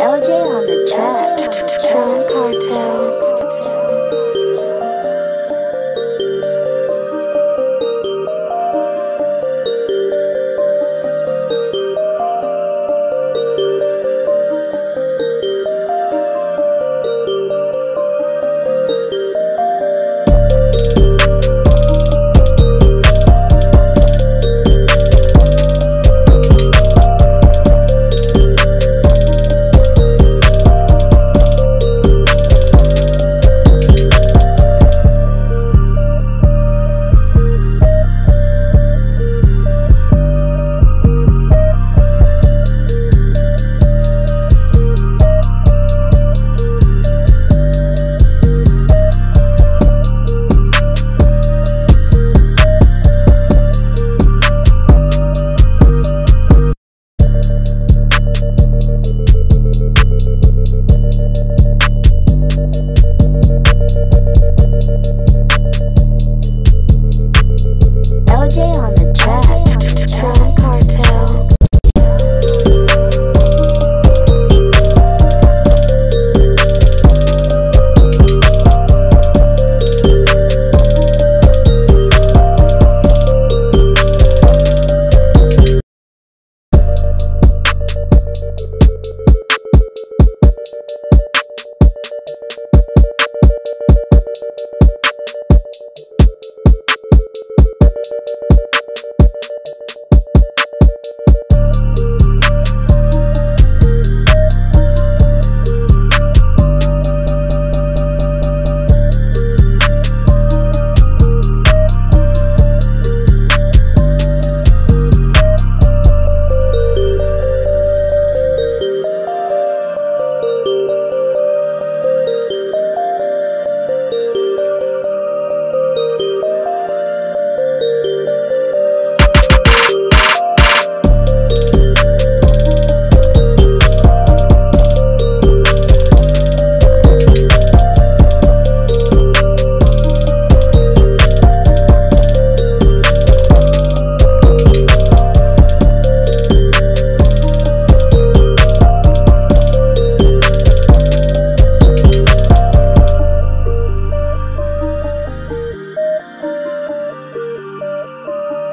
LJ on the track.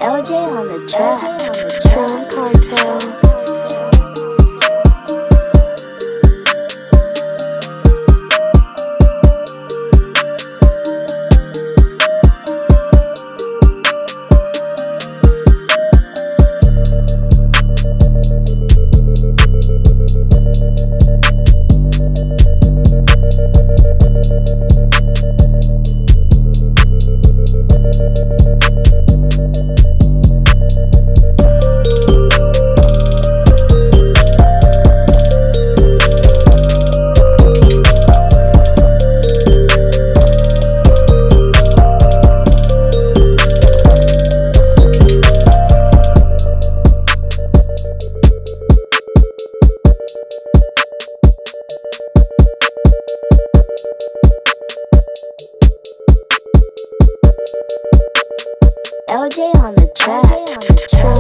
LJ on the track. Drum Cartel. LJ on the track.